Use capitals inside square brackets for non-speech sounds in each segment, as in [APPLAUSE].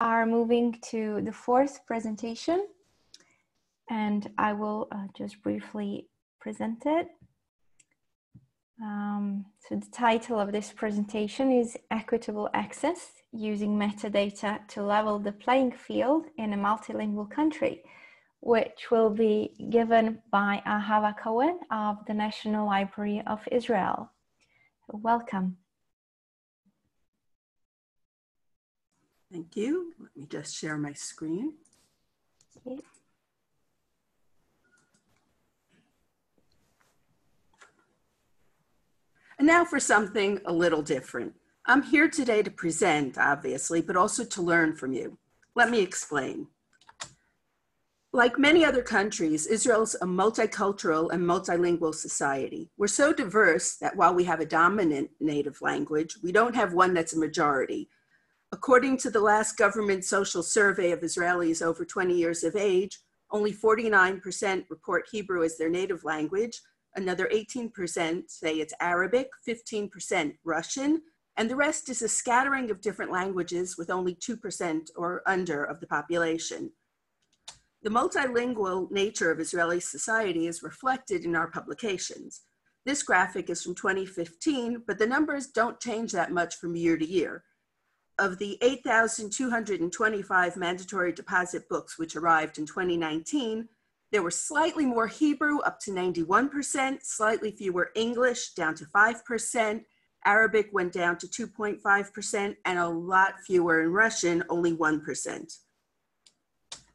are moving to the fourth presentation and I will uh, just briefly present it. Um, so the title of this presentation is Equitable Access Using Metadata to Level the Playing Field in a Multilingual Country, which will be given by Ahava Cohen of the National Library of Israel. Welcome. Thank you. Let me just share my screen. And now for something a little different. I'm here today to present, obviously, but also to learn from you. Let me explain. Like many other countries, Israel's a multicultural and multilingual society. We're so diverse that while we have a dominant native language, we don't have one that's a majority. According to the last government social survey of Israelis over 20 years of age, only 49% report Hebrew as their native language, another 18% say it's Arabic, 15% Russian, and the rest is a scattering of different languages with only 2% or under of the population. The multilingual nature of Israeli society is reflected in our publications. This graphic is from 2015, but the numbers don't change that much from year to year of the 8,225 mandatory deposit books which arrived in 2019, there were slightly more Hebrew, up to 91%, slightly fewer English, down to 5%, Arabic went down to 2.5%, and a lot fewer in Russian, only 1%.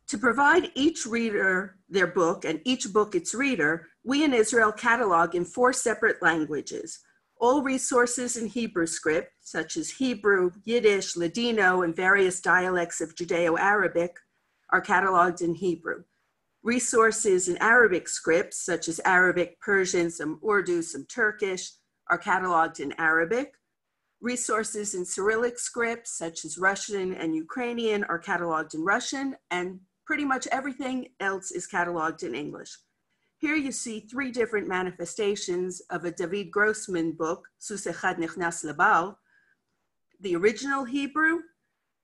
To provide each reader their book and each book its reader, we in Israel catalog in four separate languages all resources in Hebrew script, such as Hebrew, Yiddish, Ladino, and various dialects of Judeo Arabic, are cataloged in Hebrew. Resources in Arabic scripts, such as Arabic, Persian, some Urdu, some Turkish, are cataloged in Arabic. Resources in Cyrillic scripts, such as Russian and Ukrainian, are cataloged in Russian, and pretty much everything else is cataloged in English. Here you see three different manifestations of a David Grossman book, Susechad Nichnas Labal, the original Hebrew,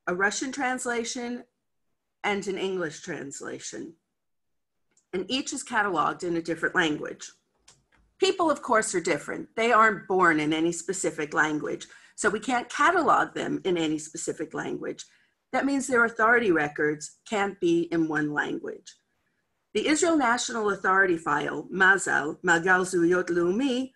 a Russian translation, and an English translation. And each is cataloged in a different language. People, of course, are different. They aren't born in any specific language, so we can't catalog them in any specific language. That means their authority records can't be in one language. The Israel National Authority file, Mazal, Magal Zuyot Lumi,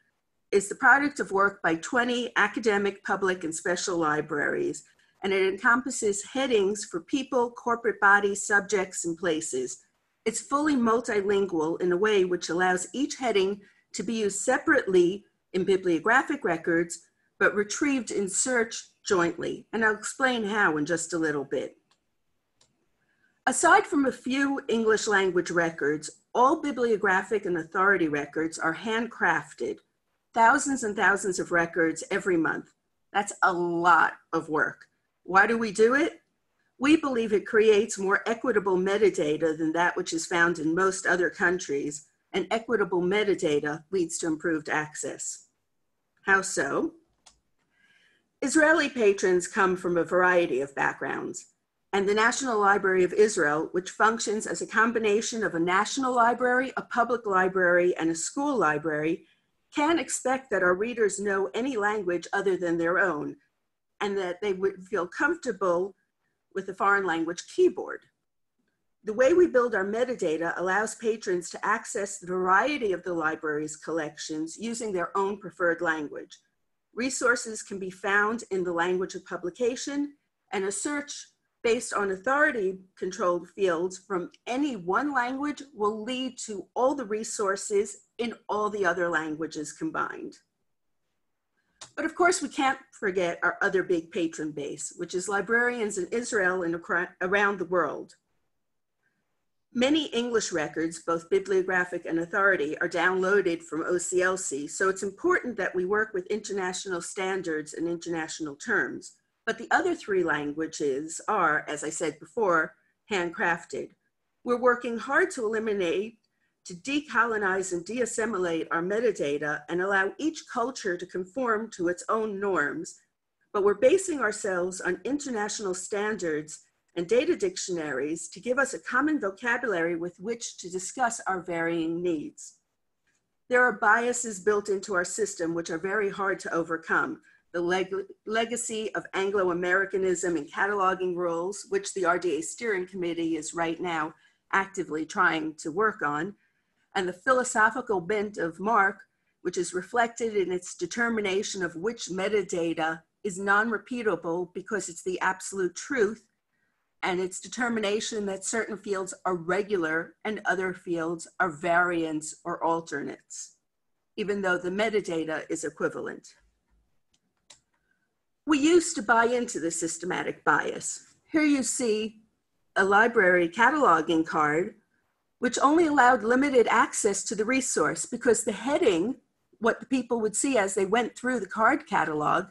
is the product of work by 20 academic, public, and special libraries, and it encompasses headings for people, corporate bodies, subjects, and places. It's fully multilingual in a way which allows each heading to be used separately in bibliographic records, but retrieved in search jointly. And I'll explain how in just a little bit. Aside from a few English language records, all bibliographic and authority records are handcrafted, thousands and thousands of records every month. That's a lot of work. Why do we do it? We believe it creates more equitable metadata than that which is found in most other countries, and equitable metadata leads to improved access. How so? Israeli patrons come from a variety of backgrounds and the National Library of Israel, which functions as a combination of a national library, a public library, and a school library, can expect that our readers know any language other than their own, and that they would feel comfortable with the foreign language keyboard. The way we build our metadata allows patrons to access the variety of the library's collections using their own preferred language. Resources can be found in the language of publication, and a search based on authority controlled fields from any one language will lead to all the resources in all the other languages combined. But of course, we can't forget our other big patron base, which is librarians in Israel and around the world. Many English records, both bibliographic and authority, are downloaded from OCLC, so it's important that we work with international standards and international terms. But the other three languages are, as I said before, handcrafted. We're working hard to eliminate, to decolonize and de-assimilate our metadata and allow each culture to conform to its own norms. But we're basing ourselves on international standards and data dictionaries to give us a common vocabulary with which to discuss our varying needs. There are biases built into our system which are very hard to overcome. The leg legacy of Anglo-Americanism and cataloging rules, which the RDA Steering Committee is right now actively trying to work on, and the philosophical bent of MARC, which is reflected in its determination of which metadata is non-repeatable because it's the absolute truth, and its determination that certain fields are regular and other fields are variants or alternates, even though the metadata is equivalent. We used to buy into the systematic bias. Here you see a library cataloging card, which only allowed limited access to the resource because the heading, what the people would see as they went through the card catalog,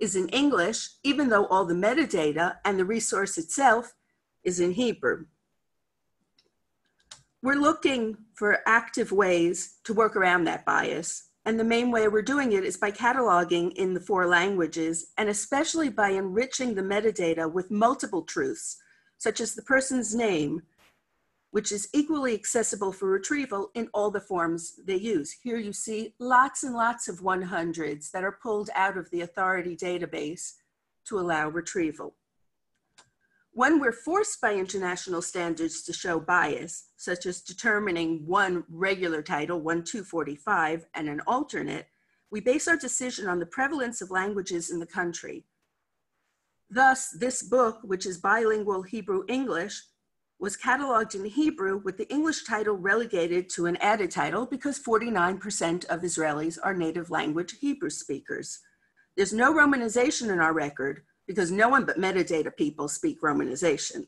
is in English, even though all the metadata and the resource itself is in Hebrew. We're looking for active ways to work around that bias. And the main way we're doing it is by cataloging in the four languages, and especially by enriching the metadata with multiple truths such as the person's name, which is equally accessible for retrieval in all the forms they use. Here you see lots and lots of 100s that are pulled out of the authority database to allow retrieval. When we're forced by international standards to show bias, such as determining one regular title, 1245, and an alternate, we base our decision on the prevalence of languages in the country, Thus, this book, which is bilingual Hebrew English, was cataloged in Hebrew with the English title relegated to an added title because 49% of Israelis are native language Hebrew speakers. There's no romanization in our record because no one but metadata people speak romanization.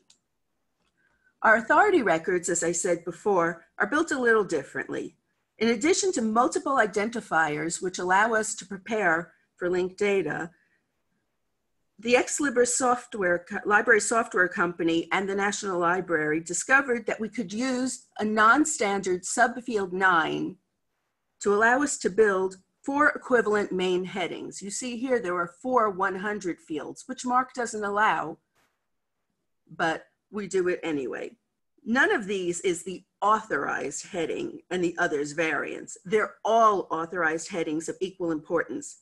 Our authority records, as I said before, are built a little differently. In addition to multiple identifiers which allow us to prepare for linked data, the Ex Libris software, library software company and the National Library discovered that we could use a non-standard subfield nine to allow us to build four equivalent main headings. You see here, there are four 100 fields, which MARC doesn't allow, but we do it anyway. None of these is the authorized heading and the others variants. They're all authorized headings of equal importance.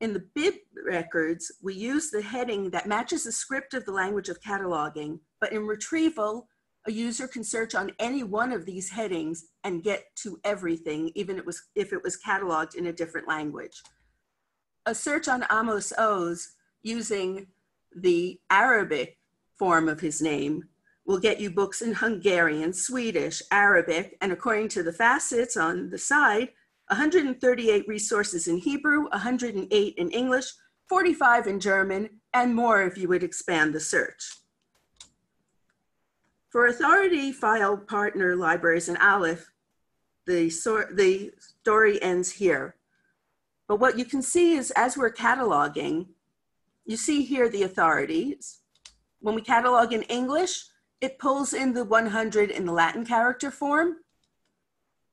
In the bib records, we use the heading that matches the script of the language of cataloging, but in retrieval, a user can search on any one of these headings and get to everything, even it was, if it was cataloged in a different language. A search on Amos Oz using the Arabic form of his name will get you books in Hungarian, Swedish, Arabic, and according to the facets on the side, 138 resources in Hebrew, 108 in English, 45 in German, and more if you would expand the search. For authority file partner libraries in Aleph, the, the story ends here. But what you can see is as we're cataloging, you see here the authorities. When we catalog in English, it pulls in the 100 in the Latin character form.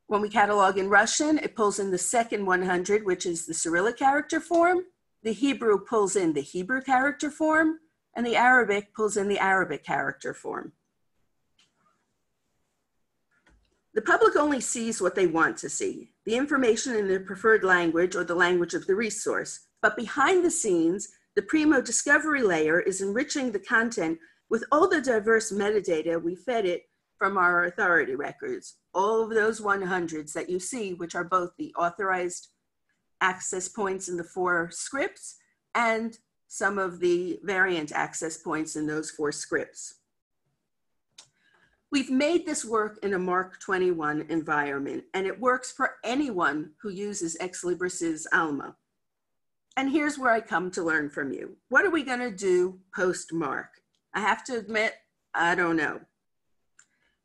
When we catalog in Russian, it pulls in the second 100, which is the Cyrillic character form. The Hebrew pulls in the Hebrew character form, and the Arabic pulls in the Arabic character form. The public only sees what they want to see, the information in their preferred language or the language of the resource. But behind the scenes, the Primo discovery layer is enriching the content with all the diverse metadata we fed it from our authority records, all of those 100s that you see, which are both the authorized access points in the four scripts and some of the variant access points in those four scripts. We've made this work in a MARC 21 environment, and it works for anyone who uses Ex Libris's Alma. And here's where I come to learn from you. What are we gonna do post MARC? I have to admit, I don't know.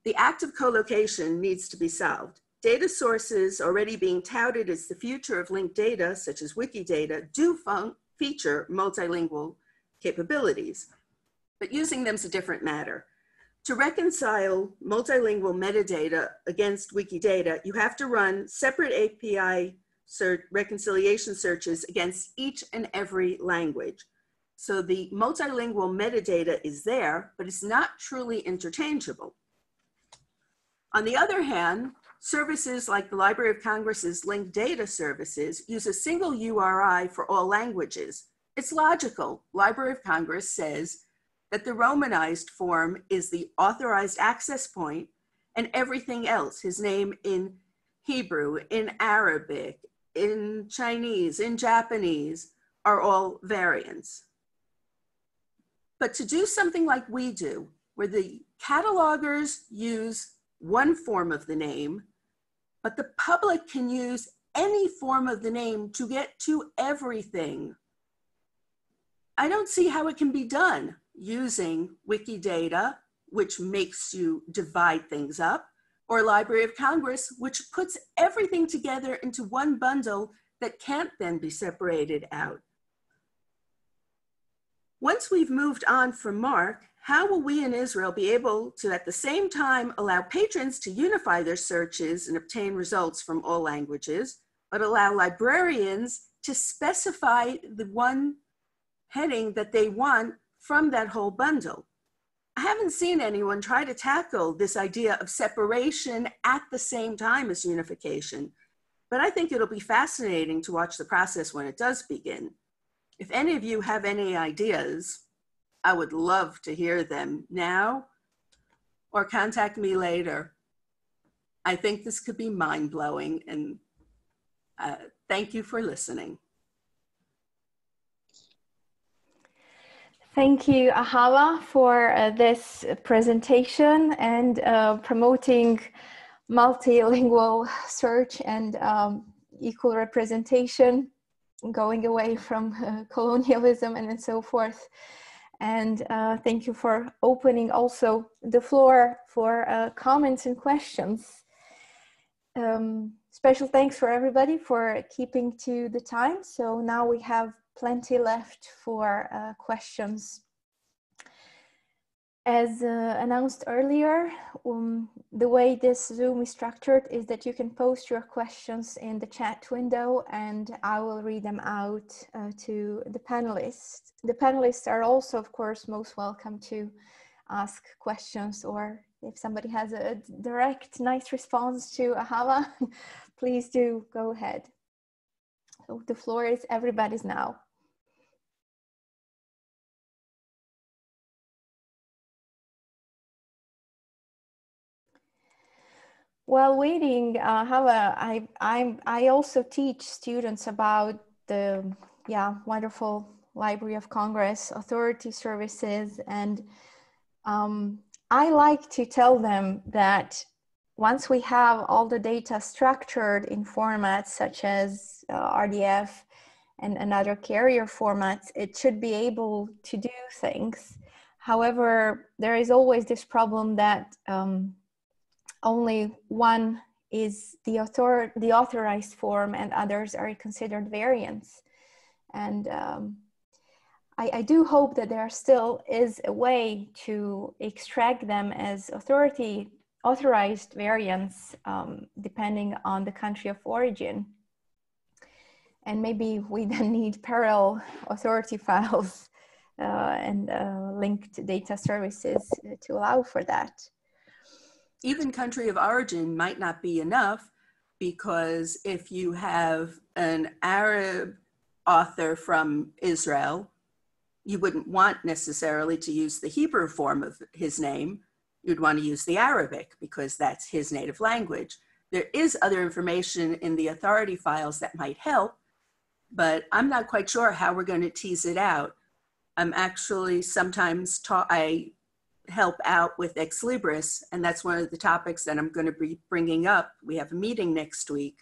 The act of co-location needs to be solved. Data sources already being touted as the future of linked data, such as Wikidata, do feature multilingual capabilities, but using them is a different matter. To reconcile multilingual metadata against Wikidata, you have to run separate API reconciliation searches against each and every language. So the multilingual metadata is there, but it's not truly interchangeable. On the other hand, services like the Library of Congress's linked data services use a single URI for all languages. It's logical. Library of Congress says that the Romanized form is the authorized access point and everything else, his name in Hebrew, in Arabic, in Chinese, in Japanese, are all variants. But to do something like we do, where the catalogers use one form of the name, but the public can use any form of the name to get to everything. I don't see how it can be done using Wikidata, which makes you divide things up, or Library of Congress, which puts everything together into one bundle that can't then be separated out. Once we've moved on from MARC, how will we in Israel be able to, at the same time, allow patrons to unify their searches and obtain results from all languages, but allow librarians to specify the one heading that they want from that whole bundle? I haven't seen anyone try to tackle this idea of separation at the same time as unification, but I think it'll be fascinating to watch the process when it does begin. If any of you have any ideas, I would love to hear them now or contact me later. I think this could be mind blowing and uh, thank you for listening. Thank you, Ahava, for uh, this presentation and uh, promoting multilingual [LAUGHS] search and um, equal representation, going away from uh, colonialism and, and so forth. And uh, thank you for opening also the floor for uh, comments and questions. Um, special thanks for everybody for keeping to the time. So now we have plenty left for uh, questions. As uh, announced earlier, um, the way this Zoom is structured is that you can post your questions in the chat window and I will read them out uh, to the panelists. The panelists are also, of course, most welcome to ask questions or if somebody has a direct, nice response to Ahava, [LAUGHS] please do go ahead. So the floor is everybody's now. While waiting, uh, however, I, I, I also teach students about the yeah wonderful Library of Congress authority services, and um, I like to tell them that once we have all the data structured in formats such as uh, RDF and, another carrier formats, it should be able to do things. However, there is always this problem that um, only one is the author the authorized form and others are considered variants. And um, I, I, do hope that there still is a way to extract them as authority authorized variants um, depending on the country of origin. And maybe we [LAUGHS] then need parallel authority [LAUGHS] files uh, and uh, linked data services to allow for that even country of origin might not be enough because if you have an Arab author from Israel, you wouldn't want necessarily to use the Hebrew form of his name. You'd want to use the Arabic because that's his native language. There is other information in the authority files that might help, but I'm not quite sure how we're going to tease it out. I'm actually sometimes taught, I help out with Ex Libris, and that's one of the topics that I'm going to be bringing up. We have a meeting next week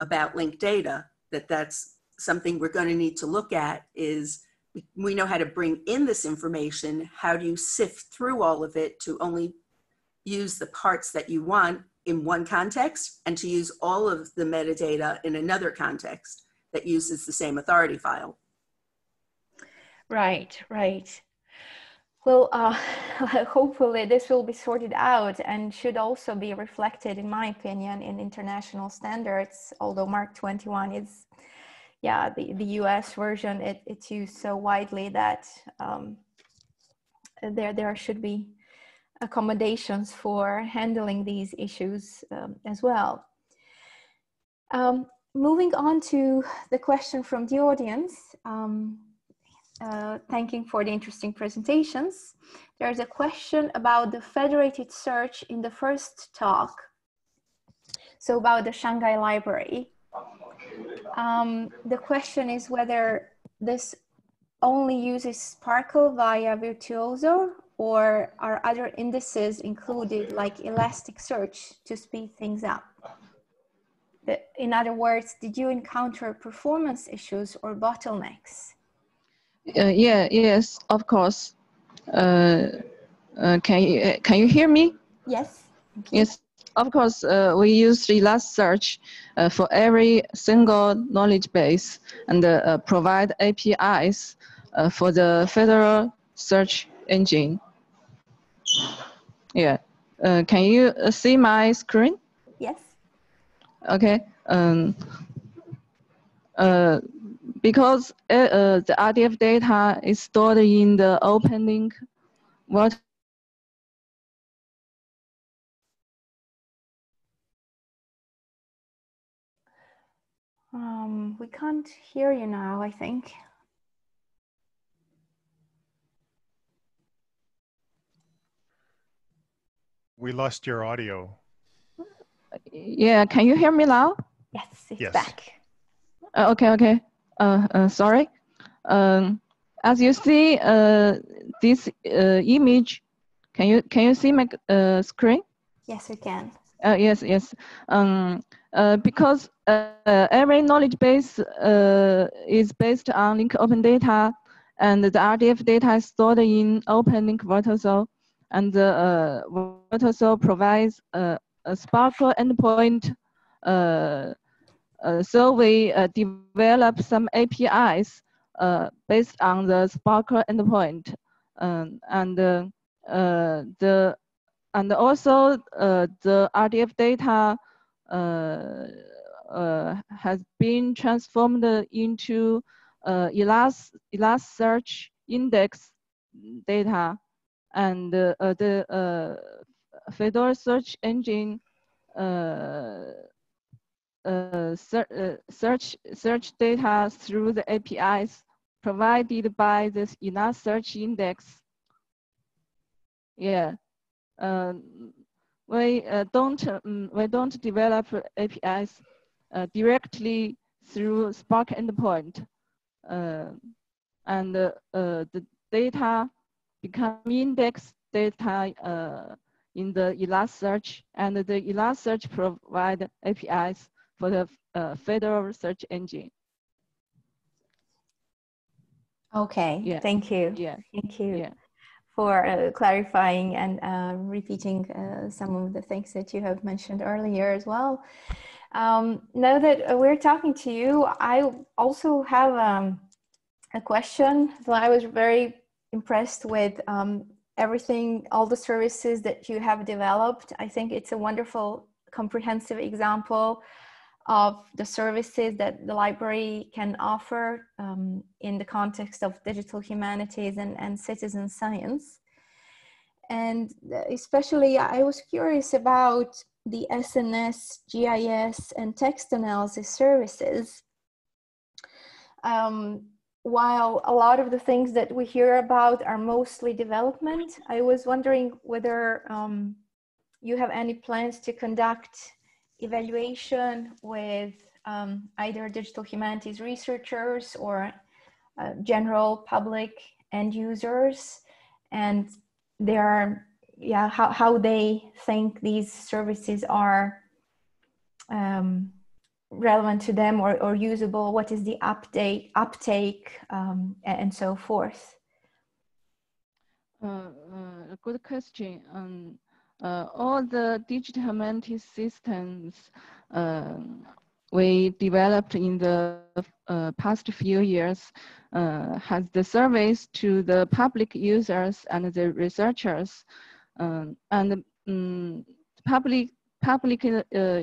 about linked data, that that's something we're going to need to look at is we know how to bring in this information. How do you sift through all of it to only use the parts that you want in one context and to use all of the metadata in another context that uses the same authority file? Right, right. Well, uh, [LAUGHS] hopefully this will be sorted out and should also be reflected, in my opinion, in international standards, although MARC 21 is, yeah, the, the US version, it, it's used so widely that um, there, there should be accommodations for handling these issues um, as well. Um, moving on to the question from the audience, um, uh, thanking for the interesting presentations. There's a question about the federated search in the first talk. So about the Shanghai Library. Um, the question is whether this only uses SPARQL via Virtuoso or are other indices included like Elasticsearch to speed things up? In other words, did you encounter performance issues or bottlenecks? Uh, yeah, yes, of course. Uh, uh, can you can you hear me? Yes. Yes, of course, uh, we use Elasticsearch uh, for every single knowledge base and uh, provide APIs uh, for the federal search engine. Yeah. Uh, can you uh, see my screen? Yes. Okay. Um, because the RDF data is stored in the OpenLink what Um, we can't hear you now, I think. We lost your audio. Yeah, can you hear me now? Yes, it's yes. back. Uh, okay, okay. Uh, uh, sorry. Um, as you see, uh, this uh, image, can you can you see my uh, screen? Yes, we can. Uh, yes, yes. Um, uh, because uh, every knowledge base uh, is based on link open data, and the RDF data is stored in open link Virtuoso, and the uh, Virtuoso provides a SPARQL endpoint. Uh, so we develop some APIs based on the SPARQL endpoint, um, and the and also uh, the RDF data uh, uh, has been transformed into uh, index data, and uh, the uh, Fedora search engine uh, ser search search data through the APIs provided by this Elasticsearch index. Yeah, uh, we uh, don't um, we don't develop APIs uh, directly through SPARQL endpoint, and the data become index data in the Elasticsearch, and the Elasticsearch provide APIs for the uh, federal search engine. Okay, yeah. thank you. Yeah. Thank you. Yeah for uh, clarifying and uh, repeating uh, some of the things that you have mentioned earlier as well. Um, now that we're talking to you, I also have um, a question. So I was very impressed with um, everything, all the services that you have developed. I think it's a wonderful, comprehensive example of the services that the library can offer um, in the context of digital humanities and, and citizen science. And especially, I was curious about the SNS, GIS, and text analysis services. Um, while a lot of the things that we hear about are mostly development, I was wondering whether um, you have any plans to conduct evaluation with um, either digital humanities researchers or uh, general public end users. And there are yeah how, how they think these services are um, relevant to them or, or usable what is the update uptake um, and so forth. Uh, uh, good question. Um, uh, all the digital humanities systems uh, we developed in the uh, past few years uh, has the service to the public users and the researchers. Um, and um, public, public uh,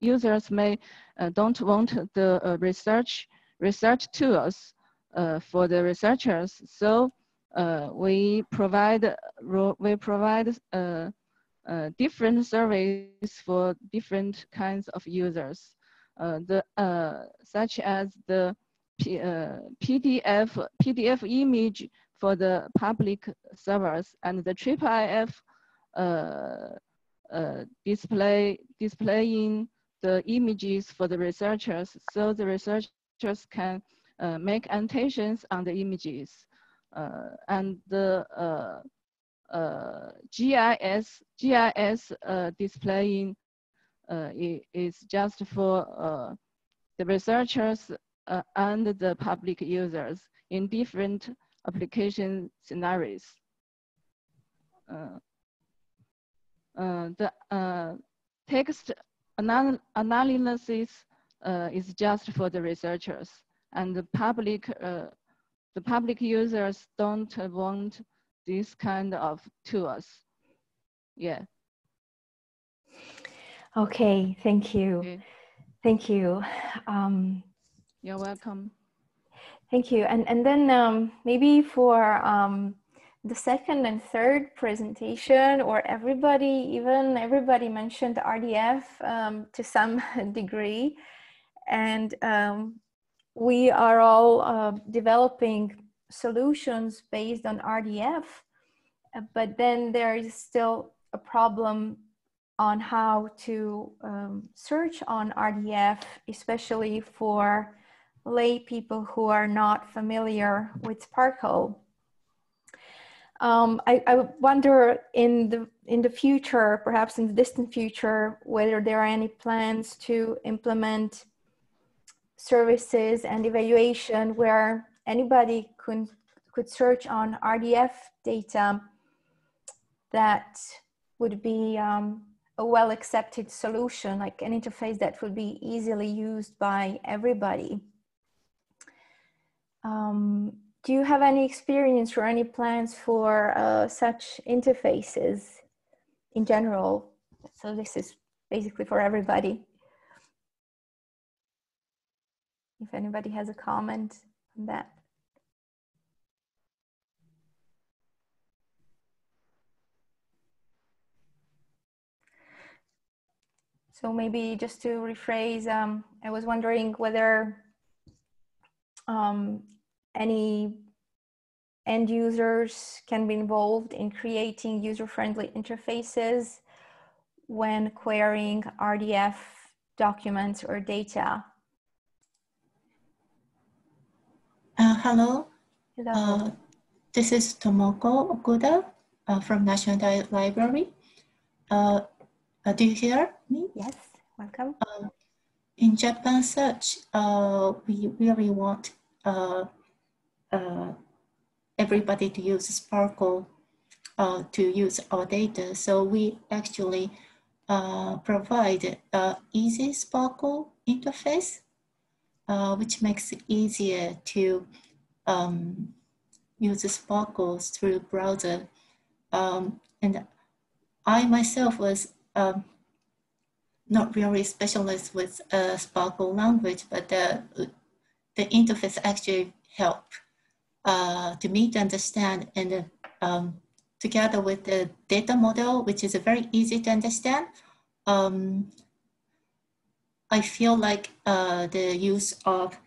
users may uh, don't want the research research tools uh, for the researchers. So uh, we provide we provide uh, uh, different surveys for different kinds of users. Uh, the uh, such as the P, PDF PDF image for the public servers and the IIIF display displaying the images for the researchers so the researchers can uh, make annotations on the images. Uh, and the uh, uh, GIS, GIS uh, displaying uh, uh, uh, uh, is just for the researchers and the public users in different application scenarios. the text anal analysis is just for the researchers and the public, the public users don't want this kind of tools. Yeah. Okay, thank you. Okay. Thank you. Um, You're welcome. Thank you. And, and then um, maybe for um, the second and third presentation, or everybody, even everybody mentioned RDF um, to some [LAUGHS] degree. And um, we are all uh, developing solutions based on RDF, uh, but then there is still a problem on how to um, search on RDF, especially for lay people who are not familiar with SPARQL. Um, I, I, wonder in the in the future, perhaps in the distant future, whether there are any plans to implement services and evaluation where anybody could, could search on RDF data that would be um, a well accepted solution, like an interface that would be easily used by everybody. Um, do you have any experience or any plans for uh, such interfaces in general? So this is basically for everybody. If anybody has a comment on that. So maybe just to rephrase, um, I was wondering whether um, any end users can be involved in creating user-friendly interfaces when querying RDF documents or data. Uh, hello. Hello. Uh, this is Tomoko Okuda uh, from National Diet Library. Uh, do you hear me? Yes, welcome. Um, in Japan Search, uh, we really want uh, uh, everybody to use SPARQL uh, to use our data. So we actually uh, provide an easy SPARQL interface, uh, which makes it easier to um, use SPARQL through browser. Um, and I myself was um, not really specialist with uh, SPARQL language, but uh, the interface actually help uh, to me to understand and um, together with the data model, which is very easy to understand, um, I feel like uh, the use of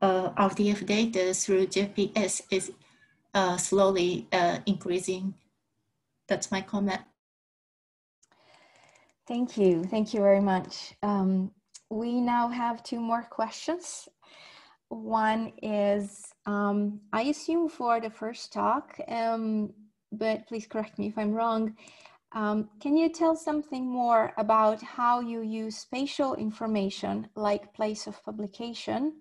uh, RDF data through GPS is uh, slowly uh, increasing. That's my comment. Thank you. Thank you very much. Um, we now have two more questions. One is, um, I assume for the first talk, um, but please correct me if I'm wrong. Um, can you tell something more about how you use spatial information like place of publication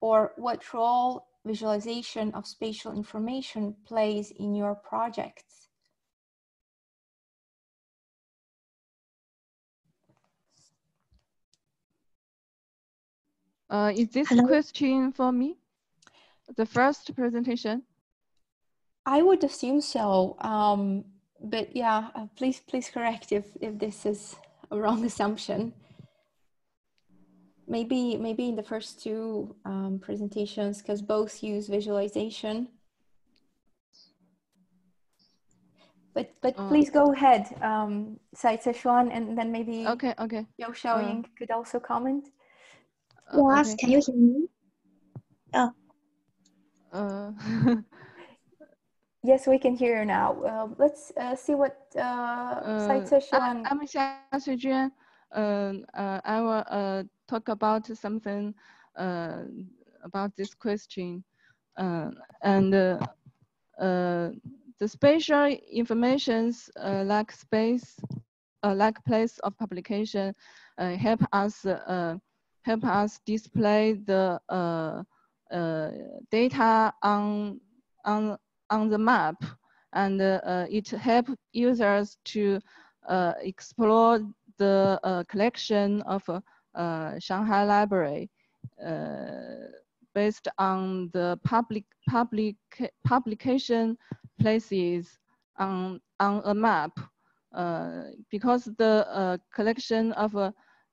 or what role visualization of spatial information plays in your projects? Uh, is this Hello? question for me? The first presentation? I would assume so. Um, but yeah, uh, please, please correct if, if this is a wrong [LAUGHS] assumption. maybe maybe in the first two um, presentations because both use visualization. But but Uh, please go ahead, um, Xia Cuijuan, and then maybe Okay, okay. Zhou Xiaoying could also comment. Uh, Yes, okay. can you hear me? Uh, [LAUGHS] Yes, we can hear you now. Uh, let's uh, see what uh, Said Uh, Szechuan. I- I'm Xia Cuijuan. Uh, uh, I will uh, talk about something uh, about this question. Uh, and uh, uh, the spatial informations uh, like space, uh, like place of publication, uh, help us uh, help us display the uh, uh, data on on on the map, and uh, it help users to uh, explore the uh, collection of Shanghai Library based on the public public publication places on on a map. Uh, because the uh, collection of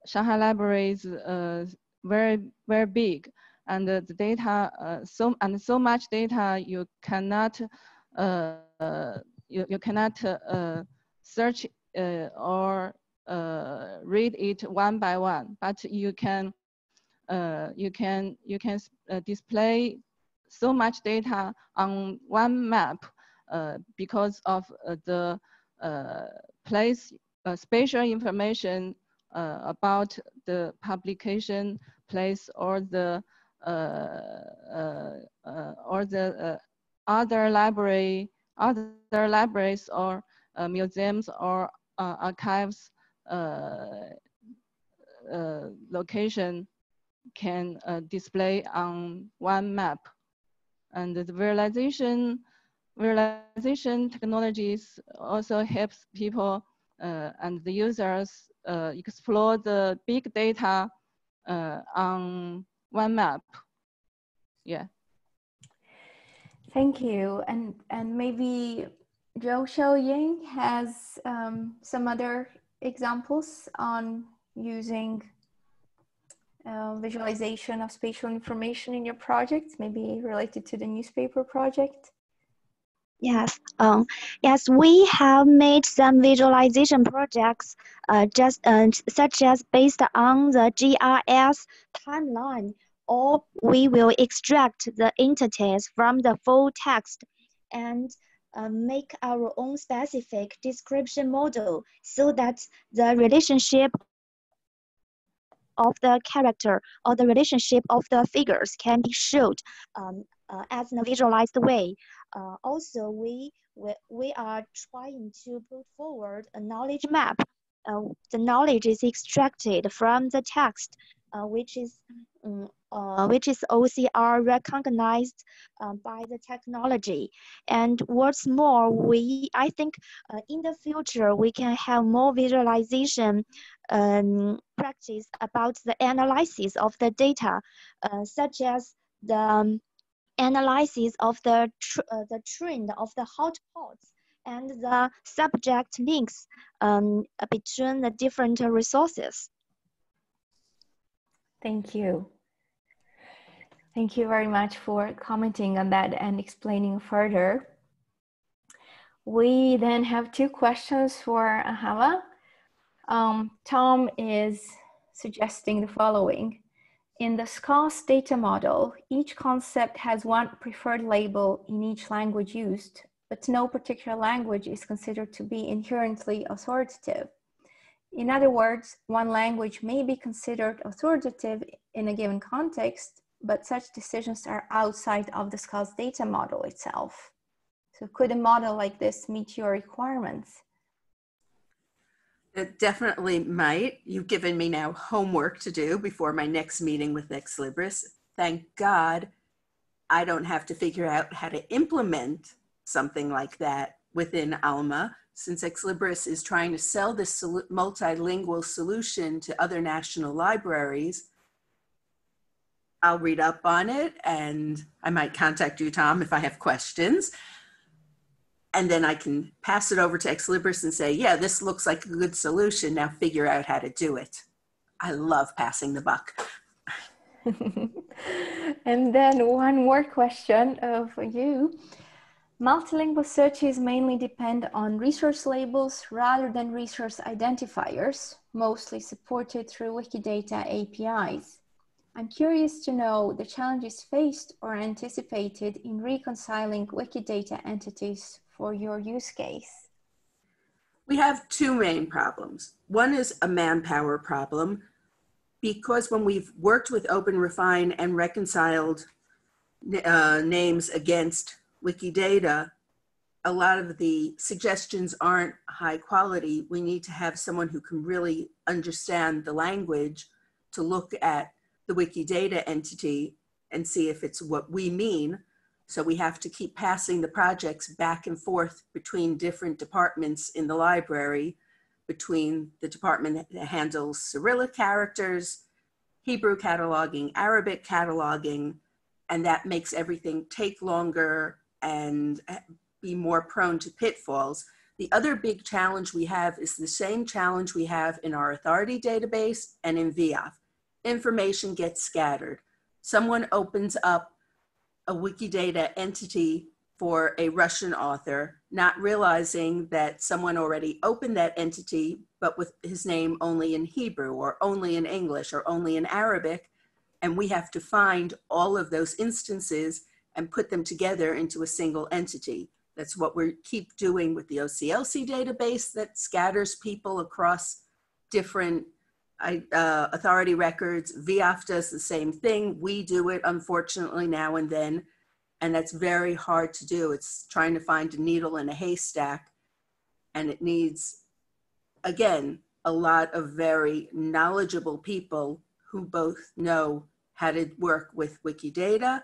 Shanghai Library is uh, very very big, and the data uh, so and so much data you cannot uh, you, you cannot uh, search or read it one by one, but you can you can you can display so much data on one map uh, because of uh, the uh, place spatial information about the publication place or the uh, uh, uh, or the uh, other library other libraries or uh, museums or uh, archives uh, uh, location can uh, display on one map. And the visualization, visualization technologies also helps people uh, and the users uh, explore the big data uh, on one map. Yeah. Thank you. And and maybe Zhou Xiaoying has um, some other examples on using uh, visualization of spatial information in your project, maybe related to the newspaper project. Yes, um, yes, we have made some visualization projects, uh, just uh, such as based on the GRS timeline, or we will extract the entities from the full text and uh, make our own specific description model so that the relationship of the character or the relationship of the figures can be showed um, uh, as in a visualized way. Uh, also, we, we, we are trying to put forward a knowledge map. Uh, the knowledge is extracted from the text, uh, which is um, which is OCR recognized uh, by the technology. And what's more, we I think uh, in the future we can have more visualization um, practice about the analysis of the data, such as the um, analysis of the tr uh, the trend of the hotspots and the subject links um, between the different resources. Thank you. Thank you very much for commenting on that and explaining further. We then have two questions for Ahava. Um, Tom is suggesting the following. In the SKOS data model, each concept has one preferred label in each language used, but no particular language is considered to be inherently authoritative. In other words, one language may be considered authoritative in a given context, but such decisions are outside of the SKOS data model itself. So could a model like this meet your requirements? It definitely might. You've given me now homework to do before my next meeting with Ex Libris. Thank God I don't have to figure out how to implement something like that within Alma, since Ex Libris is trying to sell this sol- multilingual solution to other national libraries. I'll read up on it and I might contact you, Tom, if I have questions and then I can pass it over to Ex Libris and say, yeah, this looks like a good solution. Now figure out how to do it. I love passing the buck. [LAUGHS] and then one more question uh, for you. Multilingual searches mainly depend on resource labels rather than resource identifiers, mostly supported through Wikidata APIs. I'm curious to know the challenges faced or anticipated in reconciling Wikidata entities for your use case. We have two main problems. One is a manpower problem because when we've worked with OpenRefine and reconciled uh, names against Wikidata, a lot of the suggestions aren't high quality. We need to have someone who can really understand the language to look at the Wikidata entity and see if it's what we mean. So we have to keep passing the projects back and forth between different departments in the library, between the department that handles Cyrillic characters, Hebrew cataloging, Arabic cataloging, and that makes everything take longer and be more prone to pitfalls. The other big challenge we have is the same challenge we have in our authority database and in VIAF information gets scattered. Someone opens up a Wikidata entity for a Russian author, not realizing that someone already opened that entity, but with his name only in Hebrew or only in English or only in Arabic. And we have to find all of those instances and put them together into a single entity. That's what we keep doing with the OCLC database that scatters people across different I, uh, authority records. VIAF does the same thing. We do it, unfortunately, now and then. And that's very hard to do. It's trying to find a needle in a haystack. And it needs, again, a lot of very knowledgeable people who both know how to work with Wikidata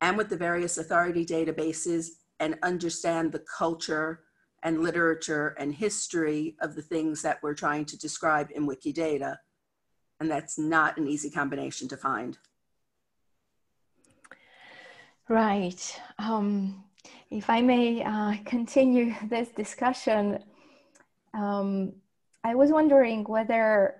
and with the various authority databases and understand the culture and literature and history of the things that we're trying to describe in Wikidata. And that's not an easy combination to find. Right. Um, if I may uh, continue [LAUGHS] this discussion, um, I was wondering whether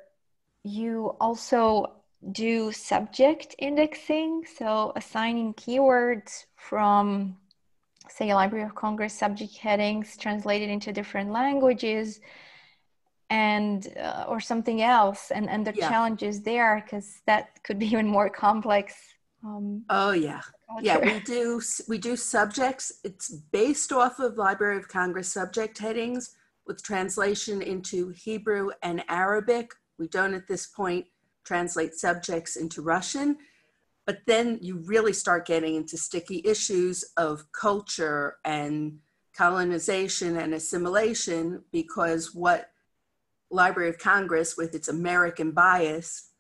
you also do subject indexing, so assigning keywords from say Library of Congress subject headings translated into different languages and uh, or something else and and the yeah. challenges there because that could be even more complex um, oh yeah culture. yeah we do we do subjects it's based off of library of congress subject headings with translation into hebrew and arabic we don't at this point translate subjects into russian but then you really start getting into sticky issues of culture and colonization and assimilation because what Library of Congress, with its American bias,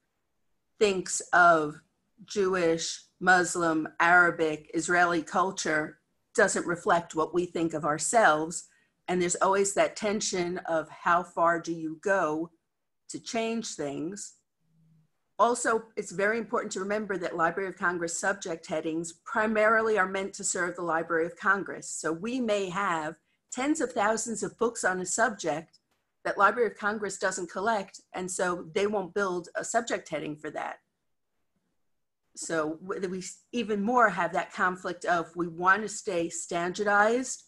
thinks of Jewish, Muslim, Arabic, Israeli culture doesn't reflect what we think of ourselves. And there's always that tension of how far do you go to change things also, it's very important to remember that Library of Congress subject headings primarily are meant to serve the Library of Congress. So we may have tens of thousands of books on a subject that Library of Congress doesn't collect, and so they won't build a subject heading for that. So we even more have that conflict of we want to stay standardized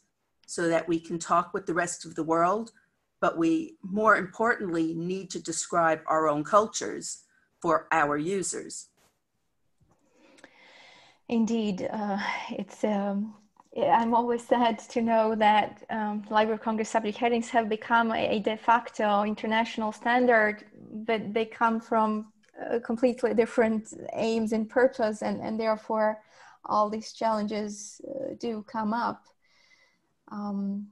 so that we can talk with the rest of the world, but we more importantly need to describe our own cultures for our users. Indeed, uh, it's. Um, I'm always sad to know that um, Library of Congress subject headings have become a, a, de facto international standard, but they come from uh, completely different aims and purpose, and, and therefore all these challenges uh, do come up. Um,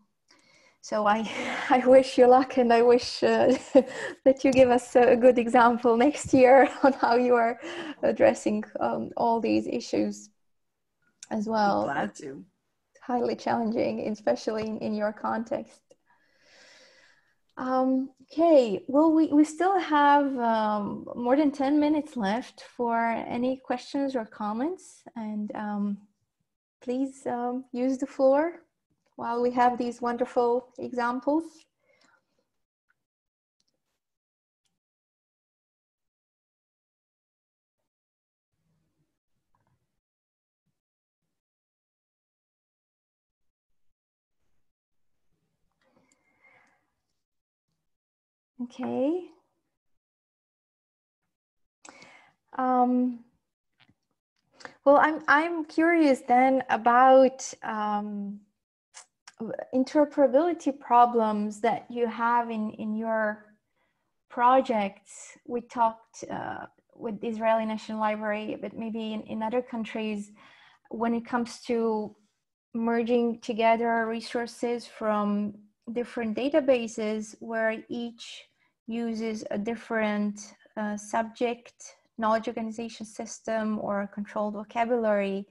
so I, [LAUGHS] I wish you luck and I wish uh, [LAUGHS] that you give us a good example next year [LAUGHS] on how you are addressing um, all these issues as well. I'm glad to. Highly challenging, especially in, in your context. Um, okay, well, we, we still have um, more than 10 minutes left for any questions or comments, and um, please um, use the floor while we have these wonderful examples. Okay. Um, well, I'm, I'm curious then about um, interoperability problems that you have in, in your projects. We talked uh, with the Israeli National Library, but maybe in, in other countries, when it comes to merging together resources from different databases where each uses a different uh, subject knowledge organization system or controlled vocabulary.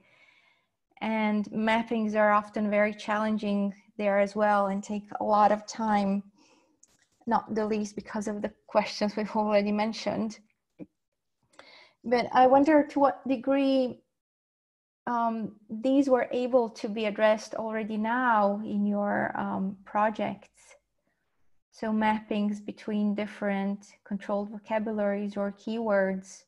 And mappings are often very challenging there as well and take a lot of time, not the least because of the questions we've already mentioned. But I wonder to what degree um, these were able to be addressed already now in your um, projects. So mappings between different controlled vocabularies or keywords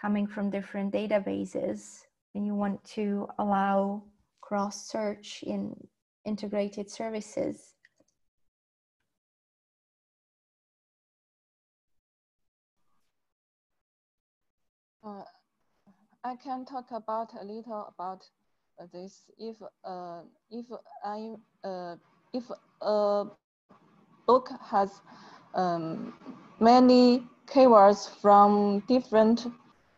coming from different databases and you want to allow cross search in integrated services. Uh, I can talk about a little about this. If uh, if I uh, if a book has um, many keywords from different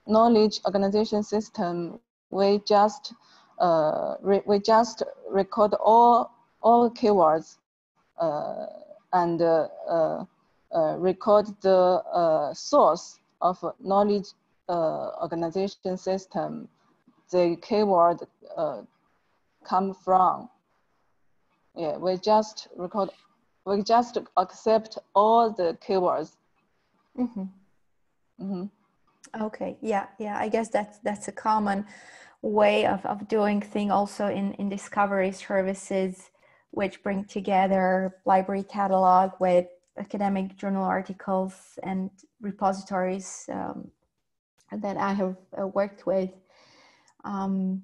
knowledge organization system, we just uh, we just record all all keywords uh, and uh, uh, uh record the uh, source of knowledge organization system the keyword come from. Yeah, we just record. We just accept all the keywords. Mm -hmm. Mm -hmm. Okay, yeah, yeah. I guess that's that's a common way of, of doing thing also in, in discovery services, which bring together library catalog with academic journal articles and repositories um, that I have uh, worked with. Um,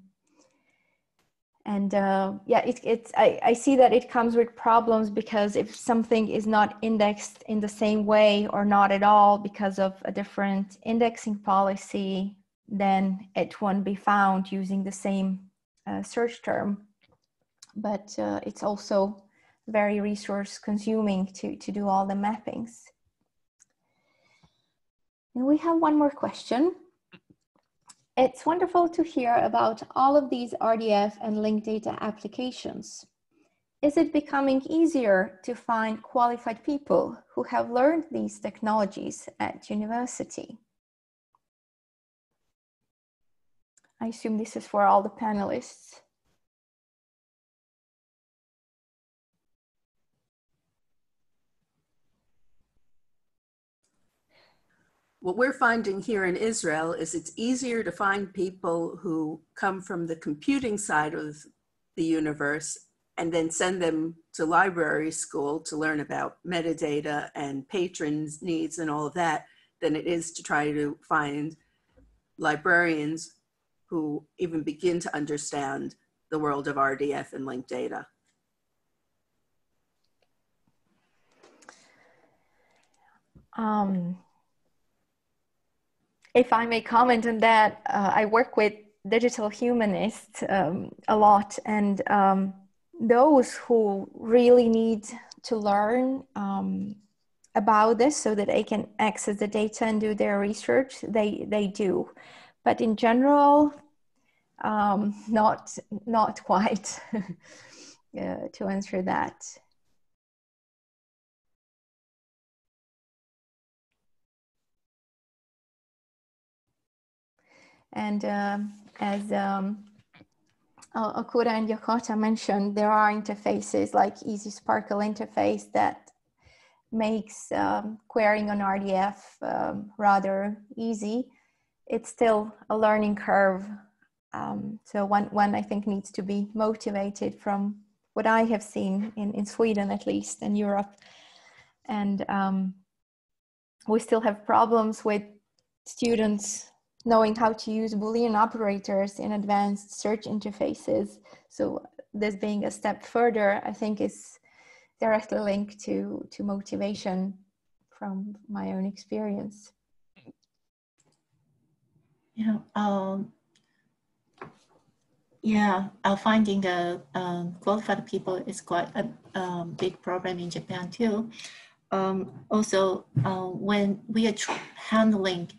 and uh, yeah it, it's I, I see that it comes with problems because if something is not indexed in the same way or not at all because of a different indexing policy then it won't be found using the same uh, search term. But uh, it's also very resource consuming to, to do all the mappings. And we have one more question it's wonderful to hear about all of these RDF and linked data applications. Is it becoming easier to find qualified people who have learned these technologies at university? I assume this is for all the panelists. What we're finding here in Israel is it's easier to find people who come from the computing side of the universe and then send them to library school to learn about metadata and patrons needs and all of that than it is to try to find librarians who even begin to understand the world of RDF and linked data. Um, if I may comment on that, uh, I work with digital humanists um, a lot, and um, those who really need to learn um, about this so that they can access the data and do their research, they they do. But in general, um, not not quite. [LAUGHS] uh, to answer that. And uh, as um, Akura and Yokota mentioned, there are interfaces like Easy SPARQL interface that makes um, querying on RDF um, rather easy. It's still a learning curve. Um, so one, one I think needs to be motivated from what I have seen in, in Sweden at least and Europe. And um, we still have problems with students knowing how to use Boolean operators in advanced search interfaces. So this being a step further, I think is directly linked to, to motivation from my own experience. Yeah. Um, yeah, uh, finding a um, qualified people is quite a um, big problem in Japan too. Um, also, uh, when we are handling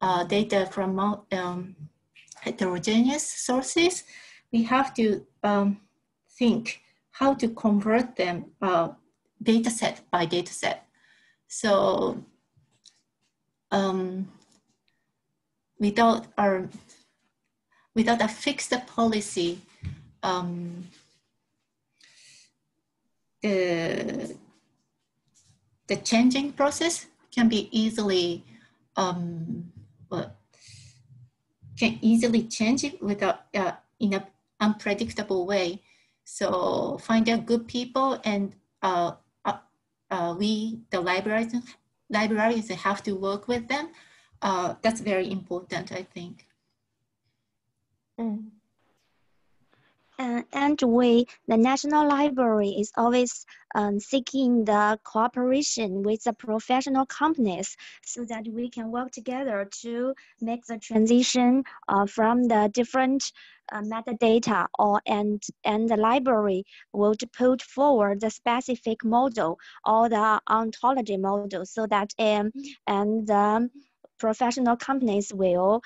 uh, data from um, heterogeneous sources, we have to um, think how to convert them uh, data set by data set. So um, without our without a fixed policy, um, the the changing process can be easily um, can easily change it without uh, in an unpredictable way. So find out good people and uh, uh, uh, we, the librarians libraries have to work with them. Uh, that's very important, I think. Mm. And we, the National Library is always um, seeking the cooperation with the professional companies so that we can work together to make the transition uh, from the different uh, metadata or and and the library will put forward the specific model or the ontology model so that um, and the professional companies will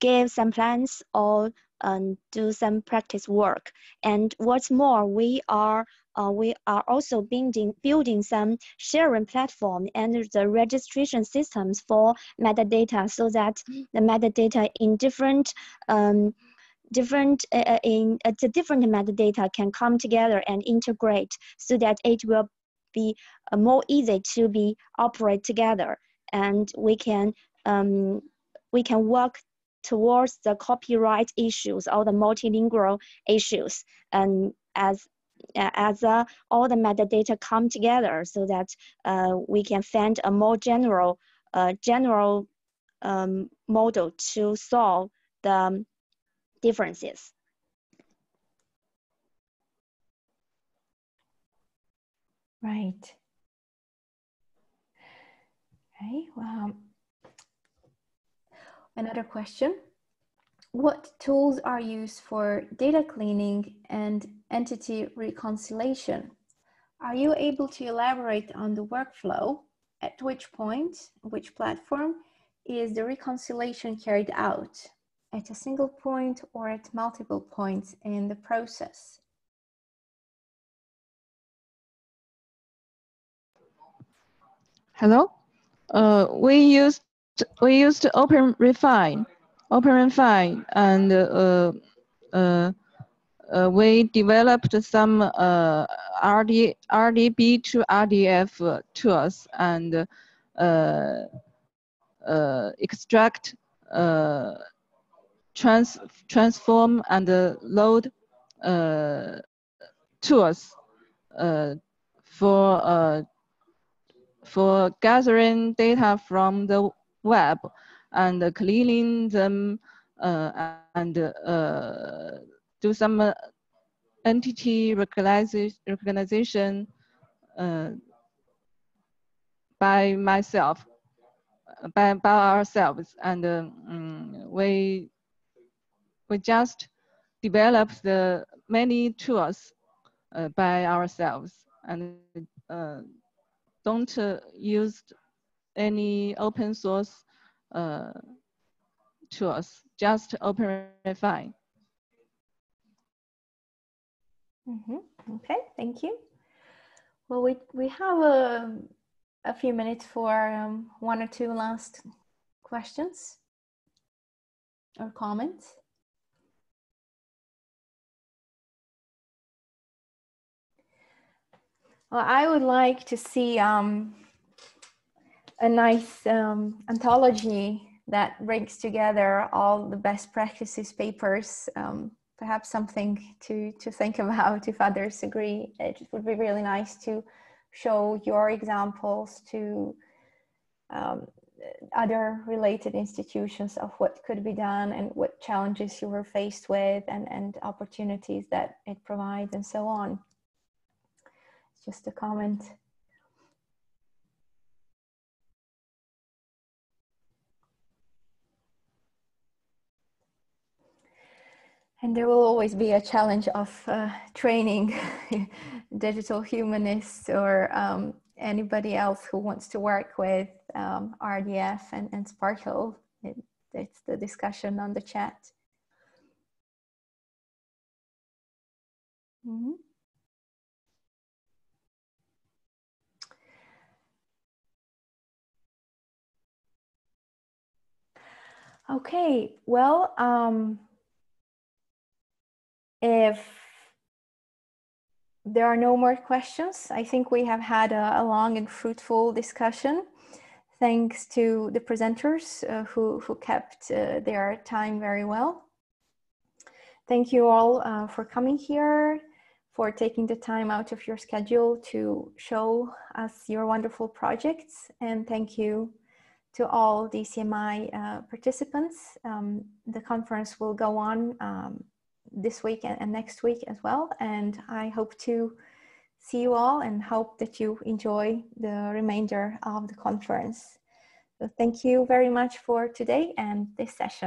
give some plans or um, do some practice work. And what's more, we are uh, we are also building building some sharing platform and the registration systems for metadata, so that the metadata in different um, different uh, uh in uh, the different metadata can come together and integrate, so that it will be uh, more easy to be operate together, and we can um, we can work towards the copyright issues or the multilingual issues and as as uh, all the metadata come together so that uh, we can find a more general uh, general um, model to solve the differences. Right. Okay, well, Another question. What tools are used for data cleaning and entity reconciliation? Are you able to elaborate on the workflow? At which point, which platform is the reconciliation carried out? At a single point or at multiple points in the process? Hello? Uh, we use we used Open Refine, Open Refine, and uh, uh, uh, we developed some uh, RD, RDB to RDF tools and uh, uh, extract, uh, trans, transform, and load uh, tools uh, for uh, for gathering data from the web and cleaning them uh, and uh, do some uh, entity recognition uh, by myself, by, by ourselves. And um, we, we just developed the many tools uh, by ourselves and uh, don't use any open source uh, tools, just OpenRefine. Mm -hmm. Okay, thank you. Well, we, we have a, a few minutes for um, one or two last questions or comments. Well, I would like to see um, a nice um, anthology that brings together all the best practices papers. Um, perhaps something to, to think [LAUGHS] about if others agree. It would be really nice to show your examples to um, other related institutions of what could be done and what challenges you were faced with and, and opportunities that it provides and so on. Just a comment. And there will always be a challenge of uh, training [LAUGHS] digital humanists or um, anybody else who wants to work with um, RDF and, and SPARQL. It, it's the discussion on the chat. Mm -hmm. Okay, well, um, if there are no more questions, I think we have had a, a long and fruitful discussion. Thanks to the presenters uh, who, who kept uh, their time very well. Thank you all uh, for coming here, for taking the time out of your schedule to show us your wonderful projects. And thank you to all DCMI uh, participants. Um, the conference will go on um, this week and, next week as well. And I hope to see you all and hope that you enjoy the remainder of the conference. So thank you very much for today and this session.